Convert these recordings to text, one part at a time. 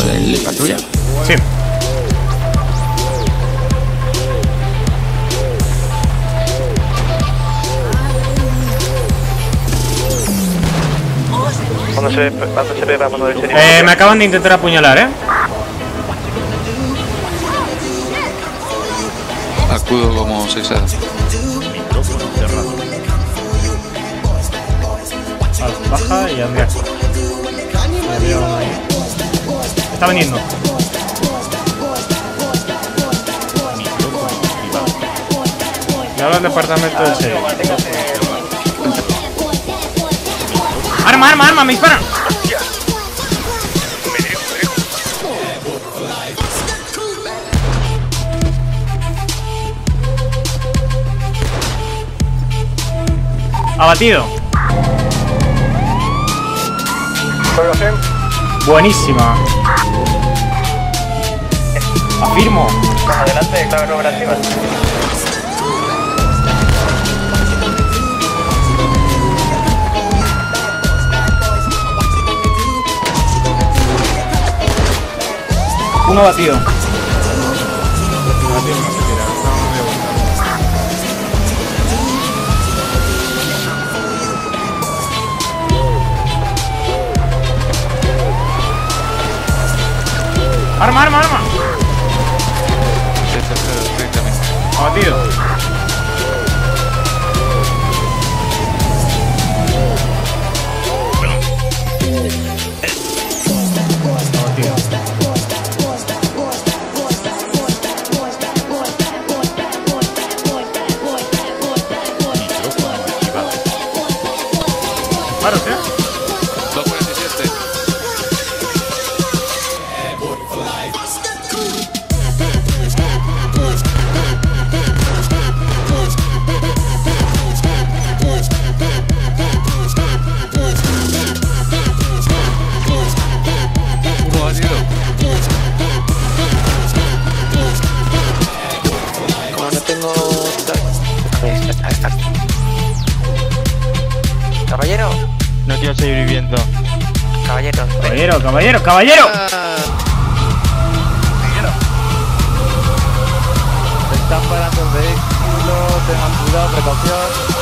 ¿El patrulla? Sí. Cuando se, cuando se ve, serio. Eh, me acaban de intentar apuñalar, ¿eh? Acudo como se sabe. Vale, baja y Andrés. Está viniendo. Me habla el departamento del serio. ¡Arma, arma, arma! ¡Me disparan! Abatido. Buenísima. Afirmo. adelante, clave operativa. Uno abatido. Arma, arma, arma. No quiero seguir viviendo. caballero. Caballero, caballero, caballero. Me están parando el vehículo, tengan cuidado, precaución.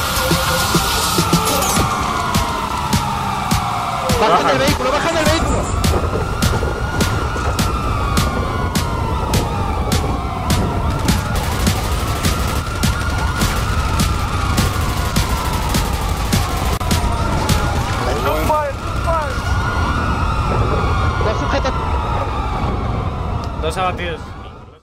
¡Bajan del vehículo, bajan Dos abatidos.